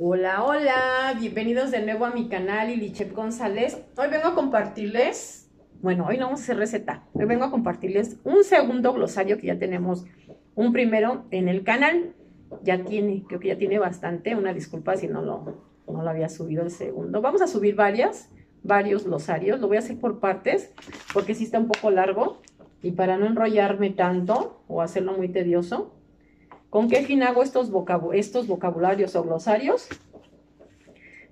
Hola, hola, bienvenidos de nuevo a mi canal Ilichep González. Hoy vengo a compartirles, bueno, hoy no vamos a hacer receta, hoy vengo a compartirles un segundo glosario que ya tenemos, un primero en el canal, ya tiene, creo que ya tiene bastante, una disculpa si no lo, no lo había subido el segundo. Vamos a subir varias, varios glosarios, lo voy a hacer por partes, porque sí está un poco largo, y para no enrollarme tanto o hacerlo muy tedioso, ¿Con qué fin hago estos, estos vocabularios o glosarios?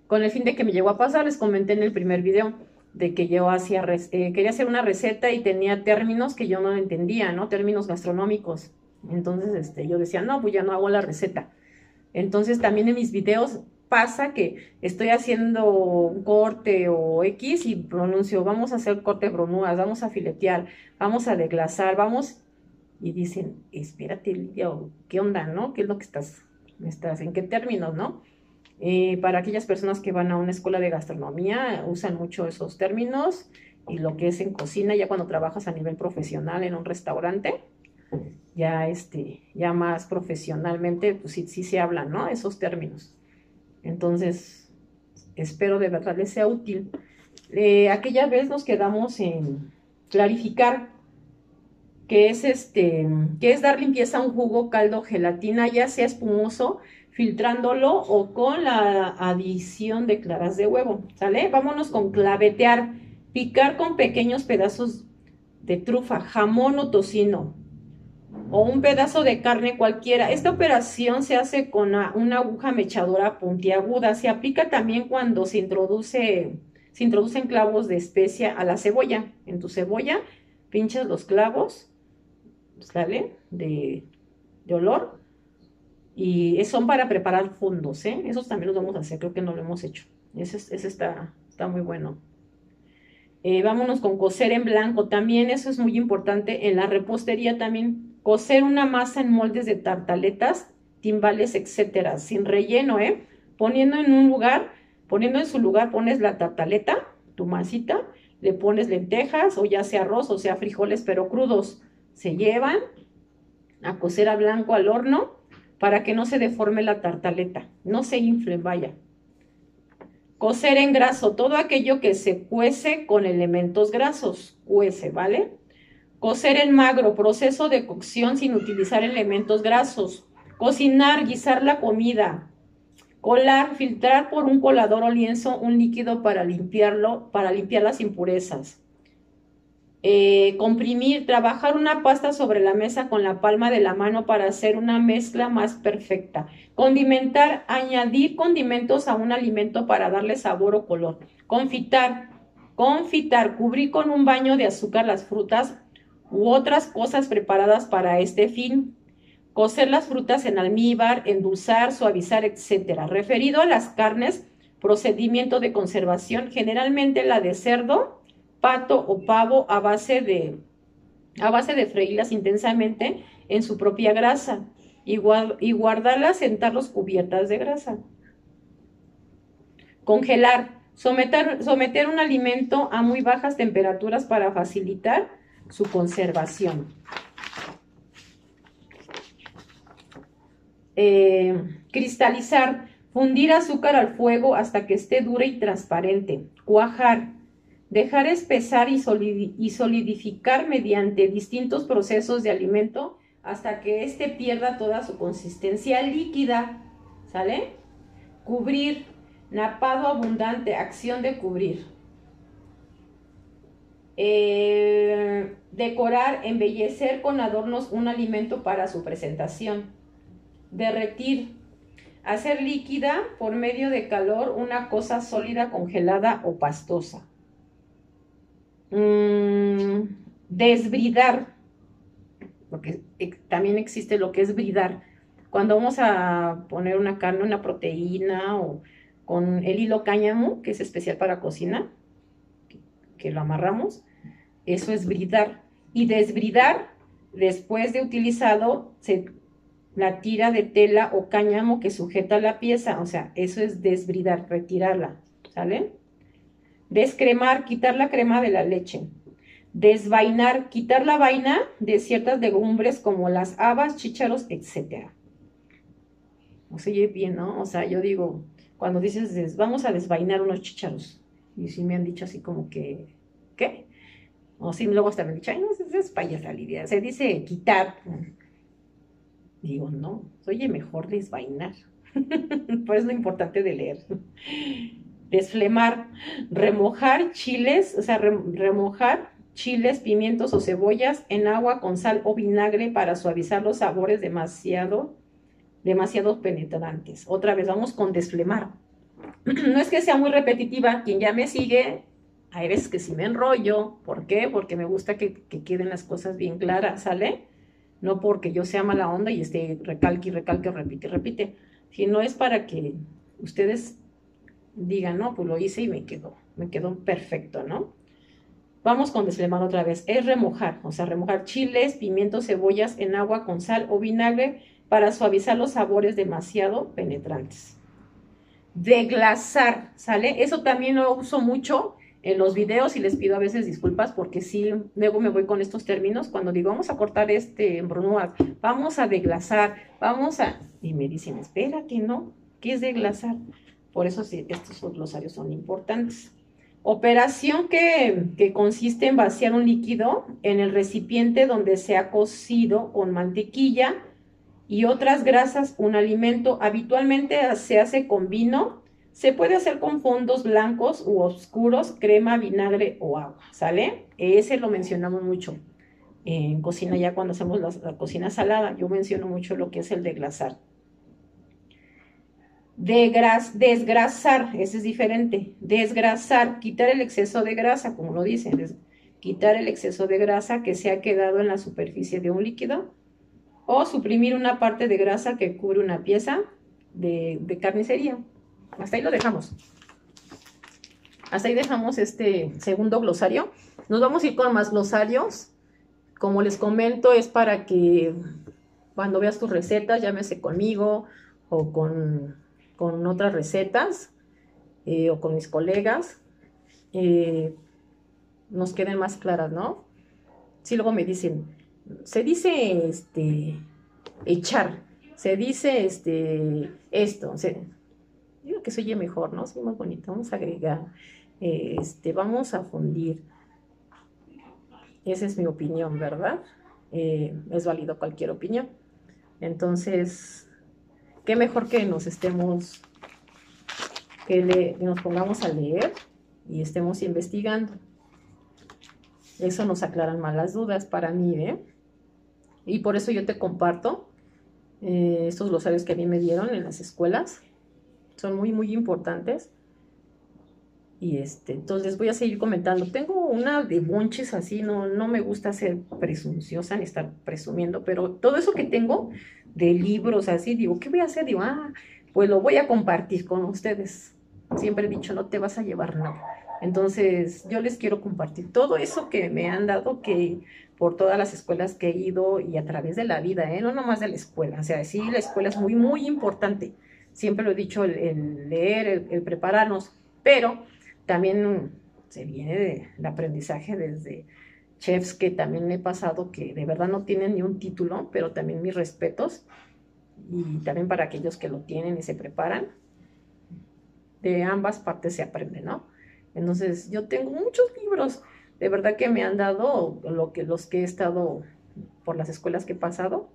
Con el fin de que me llegó a pasar, les comenté en el primer video, de que yo hacía, eh, quería hacer una receta y tenía términos que yo no entendía, ¿no? Términos gastronómicos. Entonces, este, yo decía, no, pues ya no hago la receta. Entonces, también en mis videos pasa que estoy haciendo un corte o X y pronuncio, vamos a hacer corte bronuas, vamos a filetear, vamos a deglasar, vamos y dicen, espérate, Lidia, ¿qué onda, no? ¿Qué es lo que estás, estás en qué términos, no? Eh, para aquellas personas que van a una escuela de gastronomía, usan mucho esos términos y lo que es en cocina, ya cuando trabajas a nivel profesional en un restaurante, ya, este, ya más profesionalmente, pues sí, sí se hablan, ¿no? Esos términos. Entonces, espero de verdad les sea útil. Eh, aquella vez nos quedamos en clarificar que es este, que es dar limpieza a un jugo, caldo, gelatina, ya sea espumoso, filtrándolo o con la adición de claras de huevo, ¿sale? Vámonos con clavetear, picar con pequeños pedazos de trufa, jamón o tocino, o un pedazo de carne cualquiera. Esta operación se hace con una aguja mechadora puntiaguda. Se aplica también cuando se introduce, se introducen clavos de especia a la cebolla. En tu cebolla pinchas los clavos ¿sale? De, de olor. Y son para preparar fondos, ¿eh? Esos también los vamos a hacer, creo que no lo hemos hecho. Ese, ese está, está muy bueno. Eh, vámonos con coser en blanco. También eso es muy importante. En la repostería también coser una masa en moldes de tartaletas, timbales, etcétera, sin relleno, ¿eh? Poniendo en un lugar, poniendo en su lugar, pones la tartaleta, tu masita, le pones lentejas o ya sea arroz o sea frijoles, pero crudos se llevan a cocer a blanco al horno para que no se deforme la tartaleta, no se infle, vaya. Cocer en graso, todo aquello que se cuece con elementos grasos, cuece, ¿vale? Cocer en magro, proceso de cocción sin utilizar elementos grasos. Cocinar, guisar la comida. Colar, filtrar por un colador o lienzo un líquido para limpiarlo, para limpiar las impurezas. Eh, comprimir, trabajar una pasta sobre la mesa con la palma de la mano para hacer una mezcla más perfecta. Condimentar, añadir condimentos a un alimento para darle sabor o color. Confitar, confitar, cubrir con un baño de azúcar las frutas u otras cosas preparadas para este fin. Cocer las frutas en almíbar, endulzar, suavizar, etc. Referido a las carnes, procedimiento de conservación, generalmente la de cerdo, pato o pavo a base de, a base de freírlas intensamente en su propia grasa y, guardarlas, sentarlos cubiertas de grasa. Congelar, someter, someter un alimento a muy bajas temperaturas para facilitar su conservación. Eh, cristalizar, fundir azúcar al fuego hasta que esté dura y transparente. Cuajar, dejar espesar y, solidificar mediante distintos procesos de alimento hasta que éste pierda toda su consistencia líquida, ¿sale? Cubrir, napado abundante, acción de cubrir. Eh, decorar, embellecer con adornos un alimento para su presentación. Derretir, hacer líquida por medio de calor una cosa sólida, congelada o pastosa. Mm, desbridar, porque también existe lo que es bridar. Cuando vamos a poner una carne, una proteína o con el hilo cáñamo, que es especial para cocina, que, lo amarramos, eso es bridar. Y desbridar, después de utilizado, se, la tira de tela o cáñamo que sujeta la pieza, o sea, eso es desbridar, retirarla, ¿sale? Descremar, quitar la crema de la leche. Desvainar, quitar la vaina de ciertas legumbres como las habas, chícharos, etc. O sea, bien, ¿no? O sea, yo digo, cuando dices, vamos a desvainar unos chicharos. Y sí me han dicho así como que, ¿qué? O sí, luego hasta me han dicho, ay, no, es payasa, Lidia. Se dice quitar. Digo, no, oye, mejor desvainar. pues lo importante de leer. Desflemar, remojar chiles, o sea, remojar chiles, pimientos o cebollas en agua con sal o vinagre para suavizar los sabores demasiado, demasiado penetrantes. Otra vez, vamos con desflemar. no es que sea muy repetitiva, quien ya me sigue, hay veces que si me enrollo. ¿Por qué? Porque me gusta que, que queden las cosas bien claras, ¿sale? No porque yo sea mala onda y esté recalque y recalque, repite y repite, sino es para que ustedes digan, no, pues lo hice y me quedó, me quedó perfecto, ¿no? Vamos con deslemar otra vez. Es remojar, o sea, remojar chiles, pimientos, cebollas en agua con sal o vinagre para suavizar los sabores demasiado penetrantes. Deglasar, ¿sale? Eso también lo uso mucho en los videos y les pido a veces disculpas porque sí, luego me voy con estos términos cuando digo vamos a cortar este brunoise, vamos a deglasar, vamos a... Y me dicen, espérate, ¿no? ¿Qué es deglasar? Por eso sí, estos glosarios son importantes. Operación que, consiste en vaciar un líquido en el recipiente donde se ha cocido con mantequilla y otras grasas un alimento. Habitualmente se hace con vino, se puede hacer con fondos blancos u oscuros, crema, vinagre o agua, ¿sale? Ese lo mencionamos mucho en cocina ya cuando hacemos la, cocina salada. Yo menciono mucho lo que es el deglasar desgrasar, ese es diferente. Desgrasar, quitar el exceso de grasa, como lo dicen, quitar el exceso de grasa que se ha quedado en la superficie de un líquido o suprimir una parte de grasa que cubre una pieza de, de carnicería. Hasta ahí lo dejamos. Hasta ahí dejamos este segundo glosario. Nos vamos a ir con más glosarios. Como les comento, es para que cuando veas tus recetas, llámese conmigo o con con otras recetas eh, o con mis colegas, nos queden más claras, ¿no? Si luego me dicen, se dice este, echar, se dice este, esto, se, digo que se oye mejor, ¿no? Sí, más bonito, vamos a agregar, este, vamos a fundir. Esa es mi opinión, ¿verdad? Eh, es válido cualquier opinión. Entonces, qué mejor que nos estemos, que, nos pongamos a leer y estemos investigando. Eso nos aclaran más las dudas para mí, ¿eh? Y por eso yo te comparto eh, estos glosarios que a mí me dieron en las escuelas. Son muy, muy importantes. Y este, entonces voy a seguir comentando. Tengo una de bonches así, no, no me gusta ser presunciosa ni estar presumiendo, pero todo eso que tengo de libros así, digo, ¿qué voy a hacer? Digo, ah, pues lo voy a compartir con ustedes. Siempre he dicho, no te vas a llevar nada. Entonces, yo les quiero compartir todo eso que me han dado, que por todas las escuelas que he ido y a través de la vida, ¿eh? no nomás de la escuela. O sea, sí, la escuela es muy, muy importante. Siempre lo he dicho, el, leer, el, prepararnos, pero también se viene del aprendizaje desde chefs que también he pasado que de verdad no tienen ni un título, pero también mis respetos. Y también para aquellos que lo tienen y se preparan. De ambas partes se aprende, ¿no? Entonces, yo tengo muchos libros, de verdad que me han dado lo que, los que he estado por las escuelas que he pasado.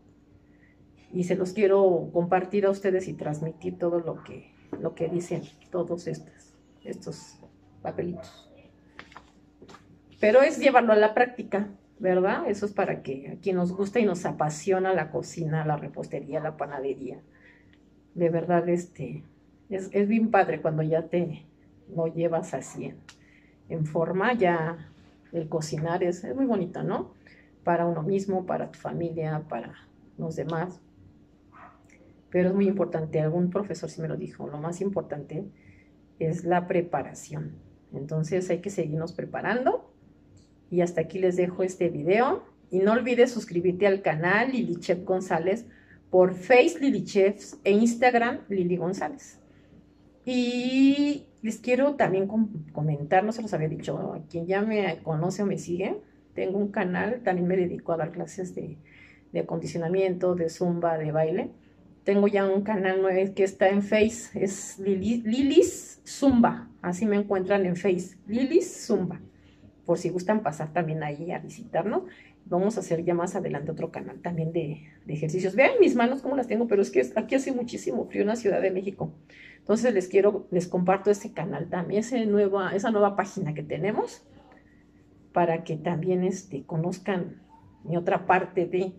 Y se los quiero compartir a ustedes y transmitir todo lo que, lo que dicen todos estos, estos papelitos pero es llevarlo a la práctica, ¿verdad? Eso es para que a quien nos gusta y nos apasiona la cocina, la repostería, la panadería. De verdad, este, es, bien padre cuando ya te lo llevas así en, forma, ya el cocinar es, es muy bonito, ¿no? Para uno mismo, para tu familia, para los demás. Pero es muy importante, algún profesor sí me lo dijo, lo más importante es la preparación. Entonces hay que seguirnos preparando y hasta aquí les dejo este video. Y no olvides suscribirte al canal Lili Chef González por Face Lili Chefs e Instagram Lili González. Y les quiero también comentar, no se los había dicho, a quien ya me conoce o me sigue, tengo un canal, también me dedico a dar clases de, de acondicionamiento, de zumba, de baile. Tengo ya un canal que está en Face, es Lilis Zumba, así me encuentran en Face, Lilis Zumba, por si gustan pasar también ahí a visitarnos. Vamos a hacer ya más adelante otro canal también de, ejercicios. Vean mis manos cómo las tengo, pero es que aquí hace muchísimo frío en la Ciudad de México. Entonces les quiero, les comparto este canal también, ese nueva, esa nueva página que tenemos, para que también este, conozcan mi otra parte de,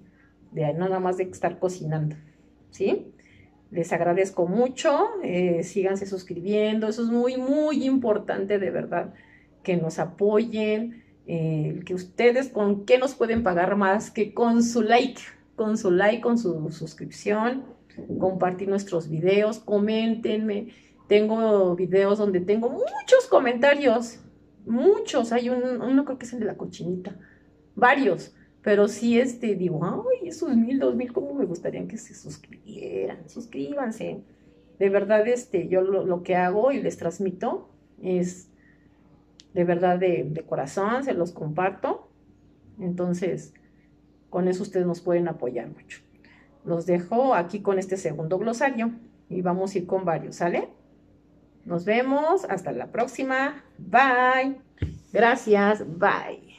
de nada más de estar cocinando. ¿sí? Les agradezco mucho, eh, síganse suscribiendo, eso es muy, muy importante de verdad, que nos apoyen, eh, que ustedes con qué nos pueden pagar más que con su like, con su like, con su suscripción, compartir nuestros videos, coméntenme, tengo videos donde tengo muchos comentarios, muchos, hay un, uno creo que es el de la cochinita, varios, pero sí, este, digo, ay, esos mil, dos mil, ¿cómo me gustaría que se suscribieran? Suscríbanse. De verdad, este, yo lo, que hago y les transmito es de verdad de, corazón, se los comparto. Entonces, con eso ustedes nos pueden apoyar mucho. Los dejo aquí con este segundo glosario y vamos a ir con varios, ¿sale? Nos vemos, hasta la próxima. Bye. Gracias, bye.